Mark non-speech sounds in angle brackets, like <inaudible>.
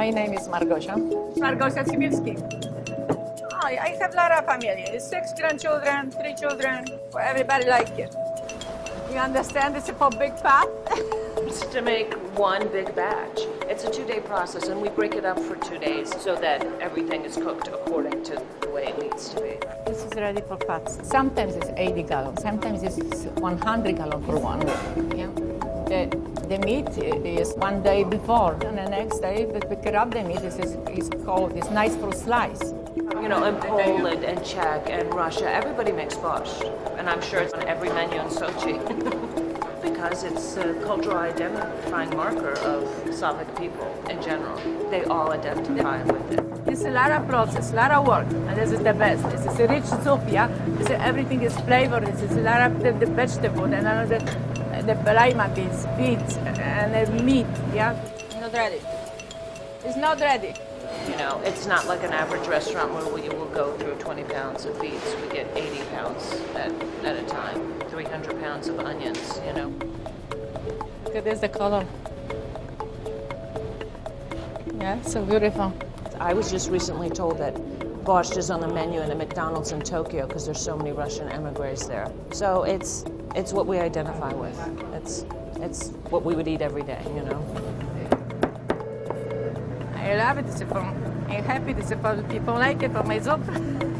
My name is Margosia. Margosia Sibilski. I, I have a lot of family. Six grandchildren, three children. Everybody like it. You understand it's for big pot? <laughs> It's to make one big batch. It's a two-day process, and we break it up for two days so that everything is cooked according to the way it needs to be. This is ready for pots. Sometimes it's 80 gallons, sometimes it's 100 gallons for one. Yeah. The, meat is one day before, and the next day we pick it up. The meat is, is, is cold. It's nice for slice. You know, in Poland and Czech and Russia, everybody makes borscht, and I'm sure it's on every menu in Sochi. <laughs> because it's a cultural identifying marker of Slavic people in general. They all identify with it. It's a lot of process, a lot of work, and this is the best. This is a rich soup, yeah? This is, everything is flavored. This is a lot of the, the vegetable and another, uh, the lima beans, beans, and the meat, yeah? Not ready. It's not ready. You know, it's not like an average restaurant where we will go through 20 pounds of beets. We get 80 pounds at, at a time, 300 pounds of onions, you know. Look at this, the color. Yeah, so beautiful. I was just recently told that borscht is on the menu in a McDonald's in Tokyo because there's so many Russian emigres there. So it's it's what we identify with. It's it's what we would eat every day, you know. I love it. It's fun. I'm happy. Fun. People like it for my soup. <laughs>